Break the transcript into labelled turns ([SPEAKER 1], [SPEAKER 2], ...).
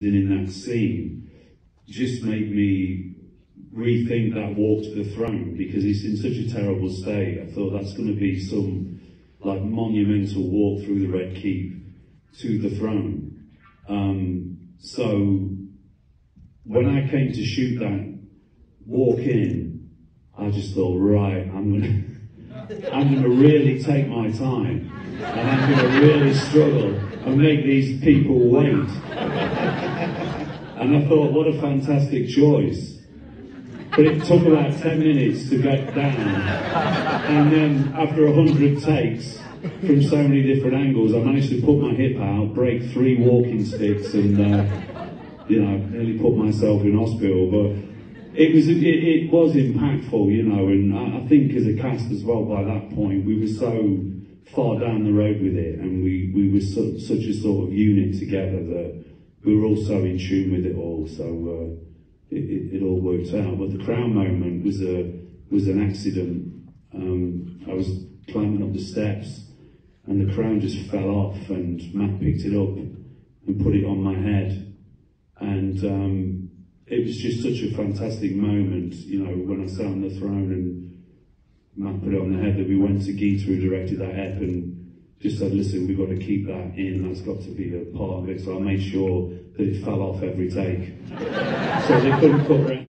[SPEAKER 1] in that scene just made me rethink that walk to the throne because it's in such a terrible state. I thought that's going to be some like monumental walk through the Red Keep to the throne. Um, so when I came to shoot that walk in, I just thought, right, I'm gonna, I'm gonna really take my time, and I'm gonna really struggle and make these people wait. And I thought, what a fantastic choice. But it took about 10 minutes to get down. And then after a hundred takes from so many different angles, I managed to put my hip out, break three walking sticks and, uh, you know, nearly put myself in hospital. But it was, it, it was impactful, you know, and I, I think as a cast as well by that point, we were so far down the road with it and we, we were su- such a sort of unit together that we were all so in tune with it all, so uh, it, it, it, all worked out. But the crown moment was a was an accident. Um, I was climbing up the steps, and the crown just fell off, and Matt picked it up and put it on my head, and um, it was just such a fantastic moment. You know, when I sat on the throne and Matt put it on the head, that we went to Geeta, who directed that ep, and just said, listen, we've got to keep that in, that's got to be a part of it. So I made sure that it fell off every take. so they couldn't cut